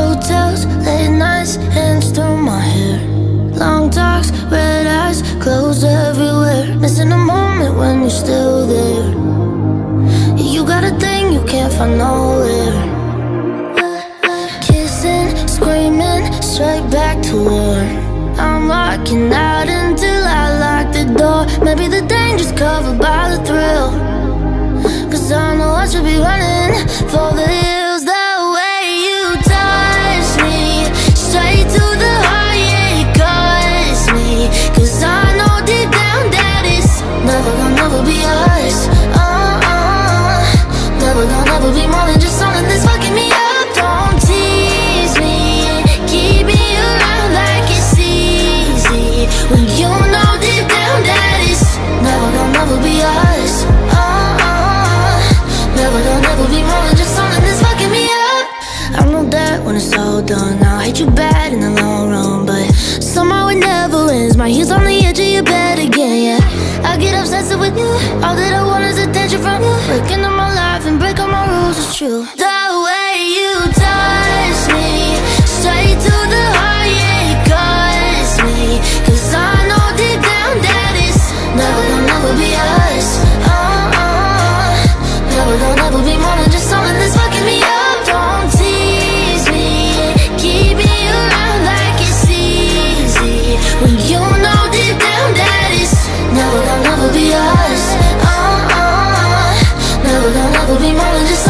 Hotels, late nights, hands through my hair. Long talks, red eyes, clothes everywhere. Missing a moment when you're still there. You got a thing you can't find nowhere. Kissing, screaming, straight back to war. I'm walking out until I lock the door. Maybe the danger's covered by the thrill. Cause I know I should be running for the Be more than just something that's fucking me up. Don't tease me. Keep me around like it's easy. When you know deep down that it's never gonna never be us. Uh-uh. Never gonna never be more than just something that's fucking me up. I know that when it's all done, I'll hate you bad in the long run, but somehow it never ends. My heels on the true. The way you touch me Straight to the heart, yeah, it cuts me. Cause I know deep down that it's Never gonna never be us. Uh-uh. Never gonna be more than just that's me up. Don't tease me. Keep me around like it's easy. When you know deep down that it's Never gonna be us. Uh-uh. Never gonna ever be more than just